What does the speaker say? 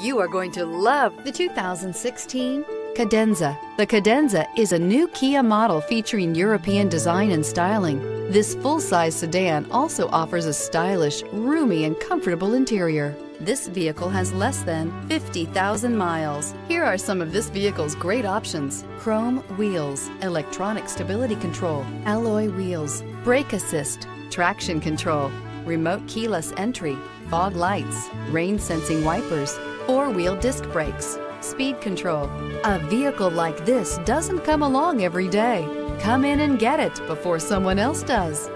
You are going to love the 2016 Cadenza. The Cadenza is a new Kia model featuring European design and styling. This full-size sedan also offers a stylish, roomy, and comfortable interior. This vehicle has less than 50,000 miles. Here are some of this vehicle's great options. Chrome wheels, electronic stability control, alloy wheels, brake assist, traction control, remote keyless entry, fog lights, rain sensing wipers, four-wheel disc brakes, speed control. A vehicle like this doesn't come along every day. Come in and get it before someone else does.